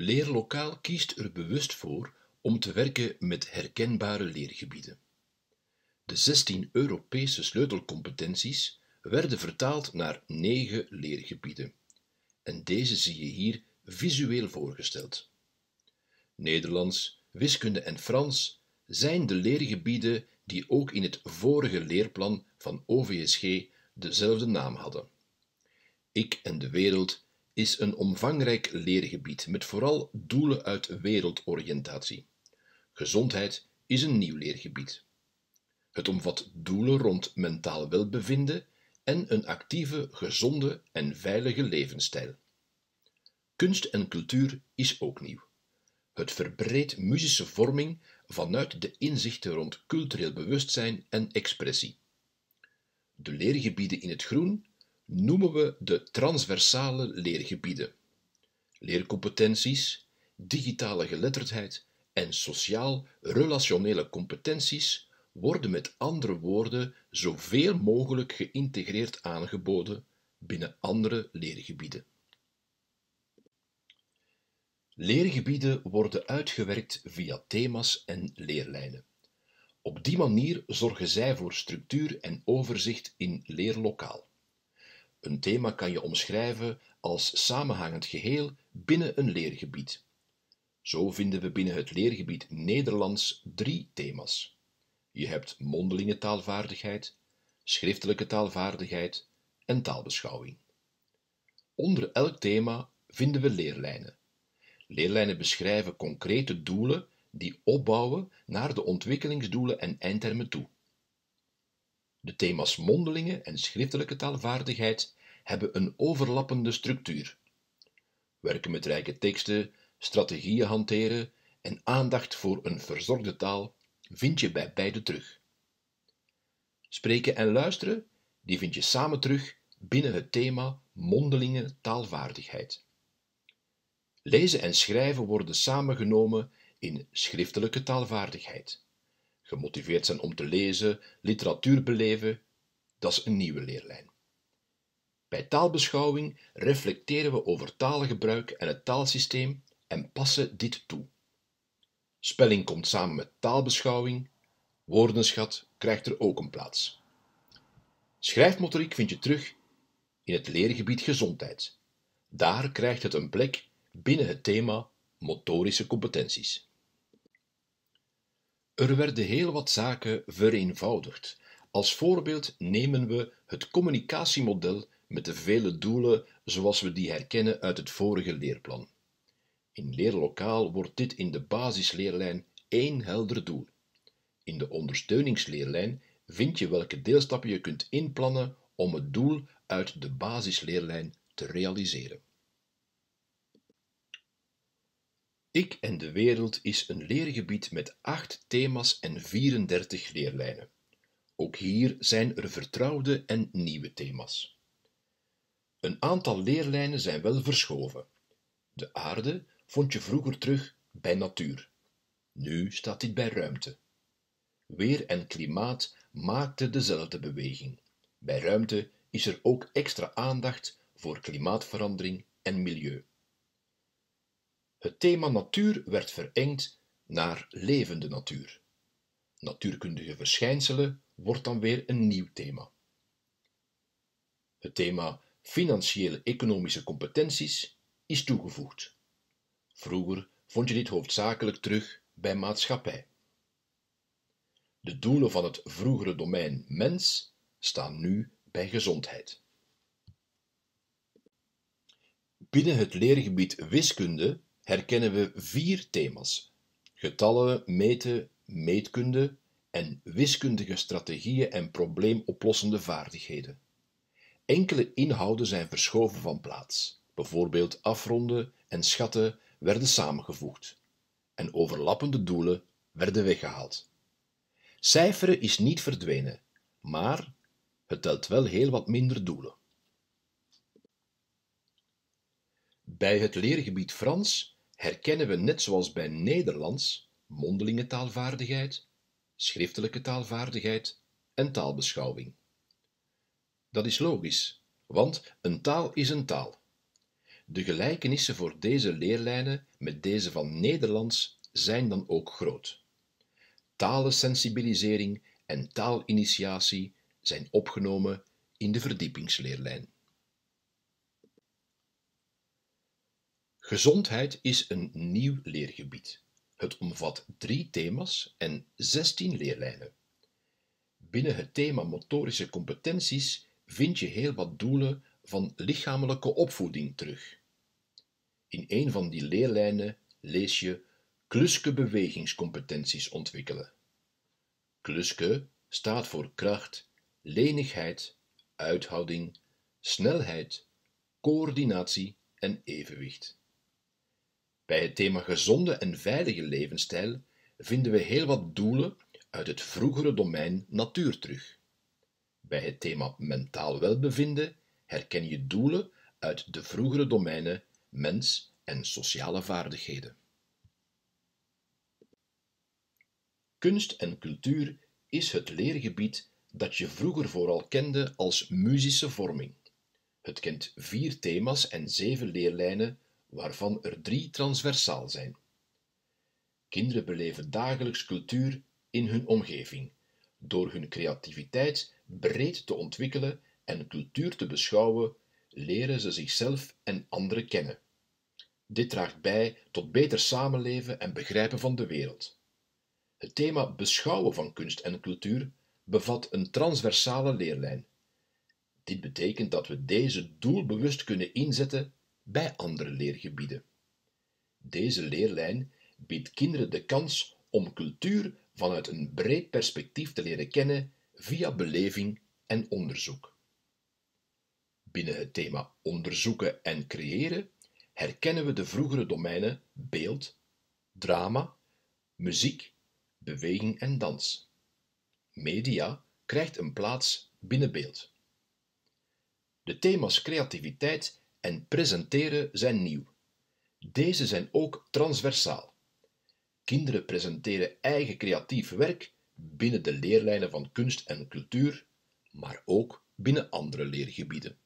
Leerlokaal kiest er bewust voor om te werken met herkenbare leergebieden. De 16 Europese sleutelcompetenties werden vertaald naar negen leergebieden, en deze zie je hier visueel voorgesteld. Nederlands, wiskunde en Frans zijn de leergebieden die ook in het vorige leerplan van OVSG dezelfde naam hadden. Ik en de wereld is een omvangrijk leergebied met vooral doelen uit wereldoriëntatie. Gezondheid is een nieuw leergebied. Het omvat doelen rond mentaal welbevinden en een actieve, gezonde en veilige levensstijl. Kunst en cultuur is ook nieuw. Het verbreedt muzische vorming vanuit de inzichten rond cultureel bewustzijn en expressie. De leergebieden in het groen noemen we de transversale leergebieden. Leercompetenties, digitale geletterdheid en sociaal-relationele competenties worden met andere woorden zoveel mogelijk geïntegreerd aangeboden binnen andere leergebieden. Leergebieden worden uitgewerkt via thema's en leerlijnen. Op die manier zorgen zij voor structuur en overzicht in leerlokaal. Een thema kan je omschrijven als samenhangend geheel binnen een leergebied. Zo vinden we binnen het leergebied Nederlands drie thema's. Je hebt mondelinge taalvaardigheid, schriftelijke taalvaardigheid en taalbeschouwing. Onder elk thema vinden we leerlijnen. Leerlijnen beschrijven concrete doelen die opbouwen naar de ontwikkelingsdoelen en eindtermen toe. De thema's mondelinge en schriftelijke taalvaardigheid hebben een overlappende structuur. Werken met rijke teksten, strategieën hanteren en aandacht voor een verzorgde taal vind je bij beide terug. Spreken en luisteren, die vind je samen terug binnen het thema mondelinge taalvaardigheid. Lezen en schrijven worden samengenomen in schriftelijke taalvaardigheid. Gemotiveerd zijn om te lezen, literatuur beleven, dat is een nieuwe leerlijn. Bij taalbeschouwing reflecteren we over taalgebruik en het taalsysteem en passen dit toe. Spelling komt samen met taalbeschouwing, woordenschat krijgt er ook een plaats. Schrijfmotoriek vind je terug in het leergebied gezondheid. Daar krijgt het een plek binnen het thema motorische competenties. Er werden heel wat zaken vereenvoudigd. Als voorbeeld nemen we het communicatiemodel met de vele doelen zoals we die herkennen uit het vorige leerplan. In leerlokaal wordt dit in de basisleerlijn één helder doel. In de ondersteuningsleerlijn vind je welke deelstappen je kunt inplannen om het doel uit de basisleerlijn te realiseren. Ik en de wereld is een leergebied met acht thema's en 34 leerlijnen. Ook hier zijn er vertrouwde en nieuwe thema's. Een aantal leerlijnen zijn wel verschoven. De aarde vond je vroeger terug bij natuur. Nu staat dit bij ruimte. Weer en klimaat maakten dezelfde beweging. Bij ruimte is er ook extra aandacht voor klimaatverandering en milieu. Het thema natuur werd verengd naar levende natuur. Natuurkundige verschijnselen wordt dan weer een nieuw thema. Het thema financiële economische competenties is toegevoegd. Vroeger vond je dit hoofdzakelijk terug bij maatschappij. De doelen van het vroegere domein mens staan nu bij gezondheid. Binnen het leergebied wiskunde herkennen we vier thema's: getallen, meten, meetkunde en wiskundige strategieën en probleemoplossende vaardigheden. Enkele inhouden zijn verschoven van plaats, bijvoorbeeld afronden en schatten werden samengevoegd en overlappende doelen werden weggehaald. Cijferen is niet verdwenen, maar het telt wel heel wat minder doelen. Bij het leergebied Frans herkennen we net zoals bij Nederlands mondelinge taalvaardigheid, schriftelijke taalvaardigheid en taalbeschouwing. Dat is logisch, want een taal is een taal. De gelijkenissen voor deze leerlijnen met deze van Nederlands zijn dan ook groot. Talensensibilisering en taalinitiatie zijn opgenomen in de verdiepingsleerlijn. Gezondheid is een nieuw leergebied. Het omvat drie thema's en zestien leerlijnen. Binnen het thema motorische competenties vind je heel wat doelen van lichamelijke opvoeding terug. In een van die leerlijnen lees je kluske bewegingscompetenties ontwikkelen. Kluske staat voor kracht, lenigheid, uithouding, snelheid, coördinatie en evenwicht. Bij het thema gezonde en veilige levensstijl vinden we heel wat doelen uit het vroegere domein natuur terug. Bij het thema mentaal welbevinden herken je doelen uit de vroegere domeinen mens en sociale vaardigheden. Kunst en cultuur is het leergebied dat je vroeger vooral kende als muzische vorming. Het kent vier thema's en zeven leerlijnen, waarvan er drie transversaal zijn. Kinderen beleven dagelijks cultuur in hun omgeving, door hun creativiteit breed te ontwikkelen en cultuur te beschouwen, leren ze zichzelf en anderen kennen. Dit draagt bij tot beter samenleven en begrijpen van de wereld. Het thema beschouwen van kunst en cultuur bevat een transversale leerlijn. Dit betekent dat we deze doelbewust kunnen inzetten bij andere leergebieden. Deze leerlijn biedt kinderen de kans om cultuur vanuit een breed perspectief te leren kennen via beleving en onderzoek. Binnen het thema onderzoeken en creëren herkennen we de vroegere domeinen beeld, drama, muziek, beweging en dans. Media krijgt een plaats binnen beeld. De thema's creativiteit en presenteren zijn nieuw. Deze zijn ook transversaal. Kinderen presenteren eigen creatief werk binnen de leerlijnen van kunst en cultuur, maar ook binnen andere leergebieden.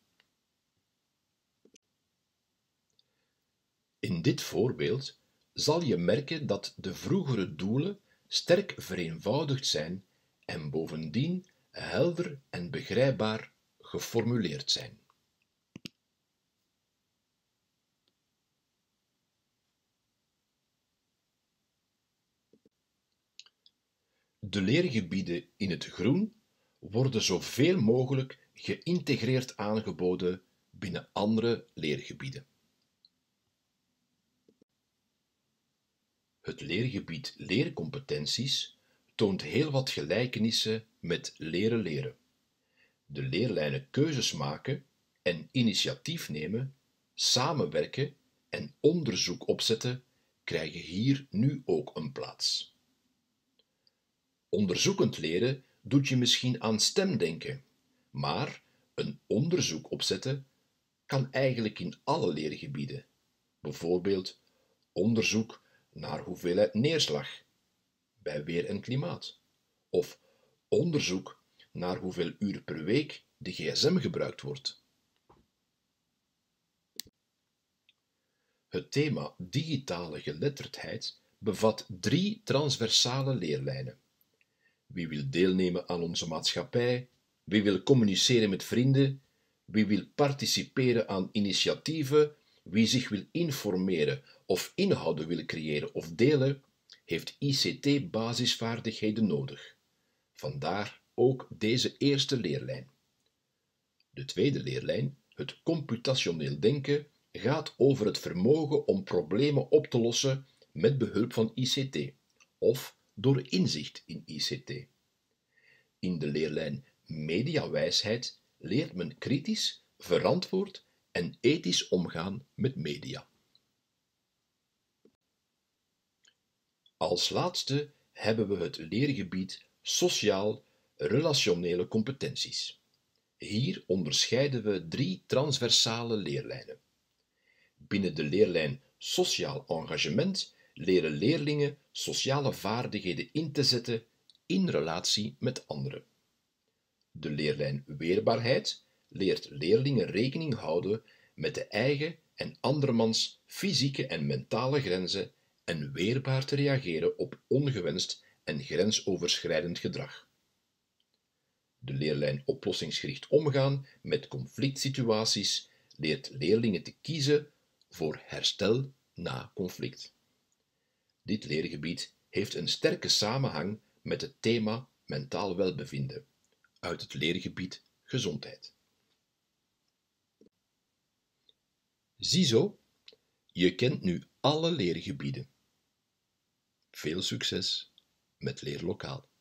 In dit voorbeeld zal je merken dat de vroegere doelen sterk vereenvoudigd zijn en bovendien helder en begrijpbaar geformuleerd zijn. De leergebieden in het groen worden zoveel mogelijk geïntegreerd aangeboden binnen andere leergebieden. Het leergebied leercompetenties toont heel wat gelijkenissen met leren leren. De leerlijnen keuzes maken en initiatief nemen, samenwerken en onderzoek opzetten krijgen hier nu ook een plaats. Onderzoekend leren doet je misschien aan stem denken, maar een onderzoek opzetten kan eigenlijk in alle leergebieden. Bijvoorbeeld onderzoek naar hoeveelheid neerslag bij weer en klimaat, of onderzoek naar hoeveel uur per week de gsm gebruikt wordt. Het thema digitale geletterdheid bevat drie transversale leerlijnen. Wie wil deelnemen aan onze maatschappij, wie wil communiceren met vrienden, wie wil participeren aan initiatieven, wie zich wil informeren of inhouden wil creëren of delen, heeft ICT-basisvaardigheden nodig. Vandaar ook deze eerste leerlijn. De tweede leerlijn, het computationeel denken, gaat over het vermogen om problemen op te lossen met behulp van ICT of door inzicht in ICT. In de leerlijn Mediawijsheid leert men kritisch, verantwoord en ethisch omgaan met media. Als laatste hebben we het leergebied sociaal-relationele competenties. Hier onderscheiden we drie transversale leerlijnen. Binnen de leerlijn Sociaal engagement leren leerlingen sociale vaardigheden in te zetten in relatie met anderen. De leerlijn Weerbaarheid leert leerlingen rekening houden met de eigen en andermans fysieke en mentale grenzen en weerbaar te reageren op ongewenst en grensoverschrijdend gedrag. De leerlijn oplossingsgericht omgaan met conflict situaties leert leerlingen te kiezen voor herstel na conflict. Dit leergebied heeft een sterke samenhang met het thema mentaal welbevinden uit het leergebied gezondheid. Ziezo, je kent nu alle leergebieden. Veel succes met Leerlokaal.